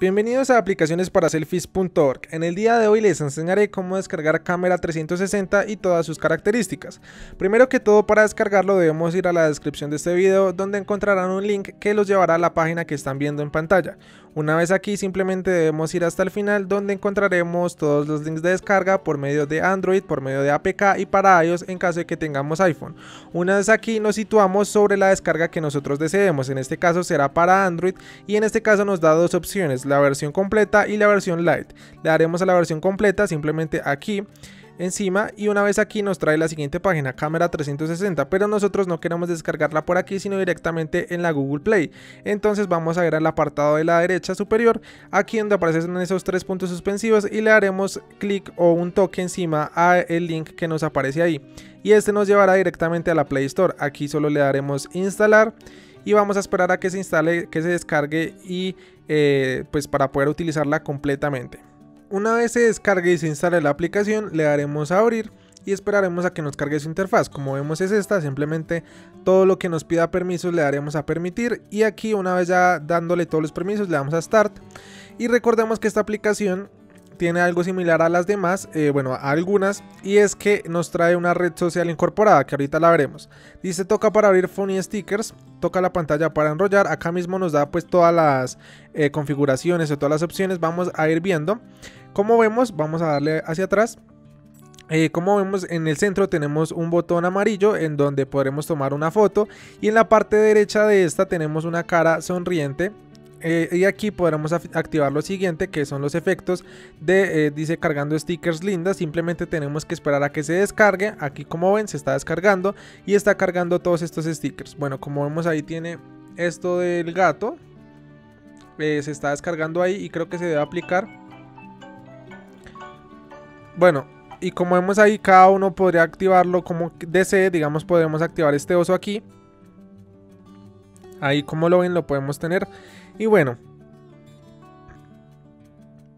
Bienvenidos a aplicaciones para selfies.org. En el día de hoy les enseñaré cómo descargar cámara 360 y todas sus características. Primero que todo para descargarlo debemos ir a la descripción de este video donde encontrarán un link que los llevará a la página que están viendo en pantalla. Una vez aquí simplemente debemos ir hasta el final donde encontraremos todos los links de descarga por medio de Android, por medio de APK y para iOS en caso de que tengamos iPhone. Una vez aquí nos situamos sobre la descarga que nosotros deseemos, en este caso será para Android y en este caso nos da dos opciones, la versión completa y la versión light. Le daremos a la versión completa simplemente aquí encima y una vez aquí nos trae la siguiente página, cámara 360, pero nosotros no queremos descargarla por aquí sino directamente en la Google Play. Entonces vamos a ver al apartado de la derecha superior, aquí donde aparecen esos tres puntos suspensivos y le haremos clic o un toque encima a el link que nos aparece ahí. Y este nos llevará directamente a la Play Store. Aquí solo le daremos instalar y vamos a esperar a que se instale, que se descargue y eh, pues para poder utilizarla completamente. Una vez se descargue y se instale la aplicación, le daremos a abrir y esperaremos a que nos cargue su interfaz. Como vemos es esta, simplemente todo lo que nos pida permisos le daremos a permitir y aquí una vez ya dándole todos los permisos le damos a start. Y recordemos que esta aplicación tiene algo similar a las demás, eh, bueno, a algunas, y es que nos trae una red social incorporada, que ahorita la veremos. Dice toca para abrir Funny Stickers, toca la pantalla para enrollar, acá mismo nos da pues todas las eh, configuraciones o todas las opciones, vamos a ir viendo. Como vemos, vamos a darle hacia atrás. Eh, como vemos en el centro tenemos un botón amarillo en donde podremos tomar una foto y en la parte derecha de esta tenemos una cara sonriente eh, y aquí podremos activar lo siguiente que son los efectos de eh, dice cargando stickers lindas simplemente tenemos que esperar a que se descargue aquí como ven se está descargando y está cargando todos estos stickers bueno como vemos ahí tiene esto del gato se está descargando ahí y creo que se debe aplicar bueno, y como vemos ahí, cada uno podría activarlo como desee. Digamos, podemos activar este oso aquí. Ahí como lo ven, lo podemos tener. Y bueno.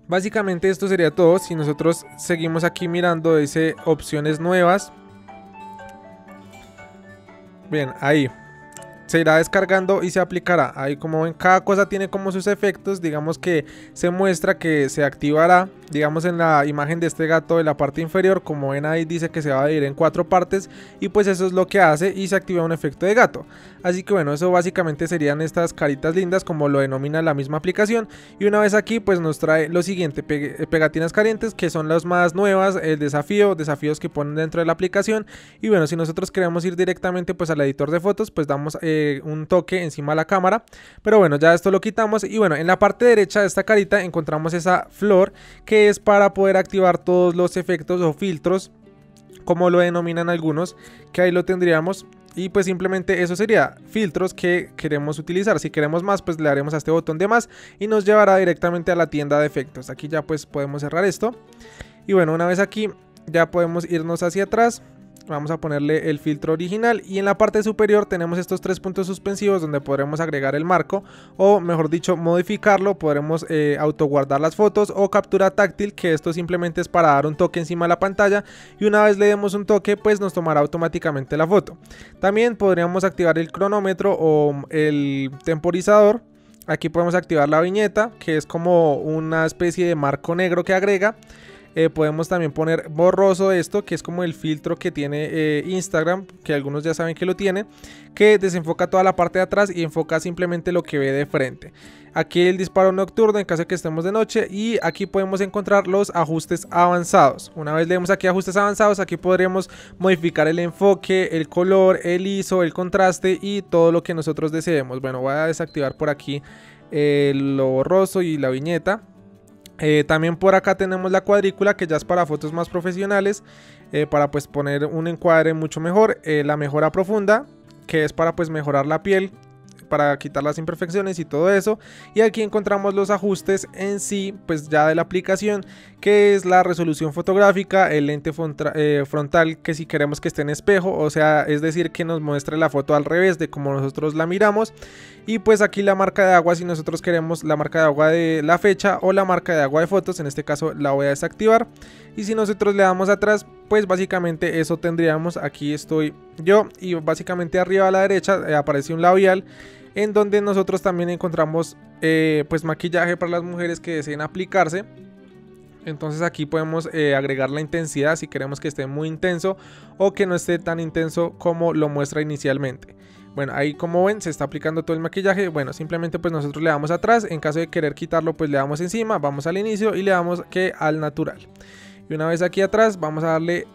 Básicamente esto sería todo. Si nosotros seguimos aquí mirando, dice opciones nuevas. Bien, ahí se irá descargando y se aplicará. Ahí como ven, cada cosa tiene como sus efectos. Digamos que se muestra que se activará digamos en la imagen de este gato de la parte inferior, como ven ahí dice que se va a dividir en cuatro partes y pues eso es lo que hace y se activa un efecto de gato. Así que bueno, eso básicamente serían estas caritas lindas como lo denomina la misma aplicación y una vez aquí pues nos trae lo siguiente, eh, pegatinas calientes que son las más nuevas, el desafío, desafíos que ponen dentro de la aplicación y bueno, si nosotros queremos ir directamente pues al editor de fotos pues damos eh, un toque encima de la cámara, pero bueno, ya esto lo quitamos y bueno, en la parte derecha de esta carita encontramos esa flor que es para poder activar todos los efectos o filtros, como lo denominan algunos, que ahí lo tendríamos. Y pues simplemente eso sería filtros que queremos utilizar. Si queremos más, pues le daremos a este botón de más y nos llevará directamente a la tienda de efectos. Aquí ya pues podemos cerrar esto. Y bueno, una vez aquí ya podemos irnos hacia atrás Vamos a ponerle el filtro original y en la parte superior tenemos estos tres puntos suspensivos donde podremos agregar el marco o mejor dicho modificarlo, podremos eh, autoguardar las fotos o captura táctil que esto simplemente es para dar un toque encima de la pantalla y una vez le demos un toque pues nos tomará automáticamente la foto. También podríamos activar el cronómetro o el temporizador Aquí podemos activar la viñeta, que es como una especie de marco negro que agrega. Eh, podemos también poner borroso esto, que es como el filtro que tiene eh, Instagram, que algunos ya saben que lo tiene, que desenfoca toda la parte de atrás y enfoca simplemente lo que ve de frente. Aquí el disparo nocturno en caso de que estemos de noche y aquí podemos encontrar los ajustes avanzados. Una vez leemos aquí ajustes avanzados, aquí podríamos modificar el enfoque, el color, el ISO, el contraste y todo lo que nosotros deseemos. Bueno, voy a desactivar por aquí eh, lo borroso y la viñeta eh, también por acá tenemos la cuadrícula que ya es para fotos más profesionales, eh, para pues poner un encuadre mucho mejor. Eh, la mejora profunda, que es para pues mejorar la piel, para quitar las imperfecciones y todo eso. Y aquí encontramos los ajustes en sí, pues ya de la aplicación, que es la resolución fotográfica, el lente eh, frontal, que si queremos que esté en espejo, o sea, es decir, que nos muestre la foto al revés de como nosotros la miramos. Y pues aquí la marca de agua, si nosotros queremos la marca de agua de la fecha o la marca de agua de fotos, en este caso la voy a desactivar. Y si nosotros le damos atrás, pues básicamente eso tendríamos. Aquí estoy yo y básicamente arriba a la derecha eh, aparece un labial en donde nosotros también encontramos eh, pues maquillaje para las mujeres que deseen aplicarse. Entonces aquí podemos eh, agregar la intensidad si queremos que esté muy intenso o que no esté tan intenso como lo muestra inicialmente. Bueno, ahí como ven se está aplicando todo el maquillaje. Bueno, simplemente pues nosotros le damos atrás. En caso de querer quitarlo pues le damos encima. Vamos al inicio y le damos que al natural. Y una vez aquí atrás vamos a darle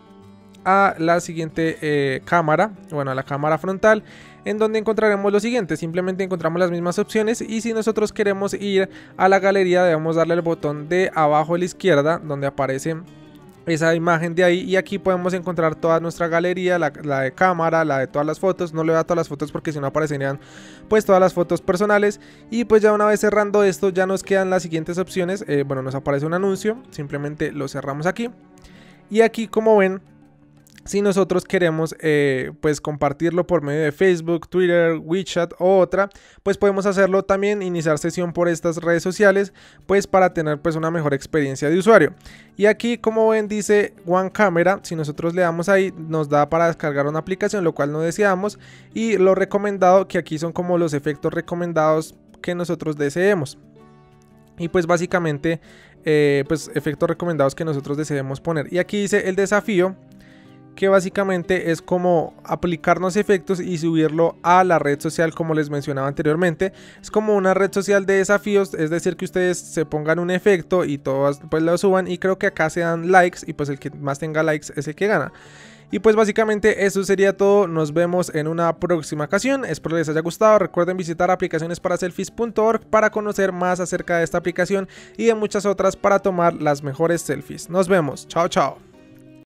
a la siguiente eh, cámara. Bueno, a la cámara frontal en donde encontraremos lo siguiente, simplemente encontramos las mismas opciones y si nosotros queremos ir a la galería debemos darle el botón de abajo a la izquierda donde aparece esa imagen de ahí y aquí podemos encontrar toda nuestra galería, la, de cámara, la de todas las fotos, no le voy a todas las fotos porque si no aparecerían pues todas las fotos personales. Y pues ya una vez cerrando esto ya nos quedan las siguientes opciones, eh, bueno nos aparece un anuncio, simplemente lo cerramos aquí. Y aquí como ven si nosotros queremos eh, pues compartirlo por medio de Facebook, Twitter, WeChat o otra, pues podemos hacerlo también, iniciar sesión por estas redes sociales, pues para tener pues una mejor experiencia de usuario. Y aquí como ven dice One Camera, si nosotros le damos ahí nos da para descargar una aplicación, lo cual no deseamos. Y lo recomendado que aquí son como los efectos recomendados que nosotros deseemos. Y pues básicamente eh, pues efectos recomendados que nosotros deseemos poner. Y aquí dice el desafío que básicamente es como aplicarnos efectos y subirlo a la red social como les mencionaba anteriormente. Es como una red social de desafíos, es decir que ustedes se pongan un efecto y todos pues lo suban y creo que acá se dan likes y pues el que más tenga likes es el que gana. Y pues básicamente eso sería todo, nos vemos en una próxima ocasión, espero les haya gustado, recuerden visitar aplicacionesparaselfies.org para conocer más acerca de esta aplicación y de muchas otras para tomar las mejores selfies. Nos vemos, chao chao.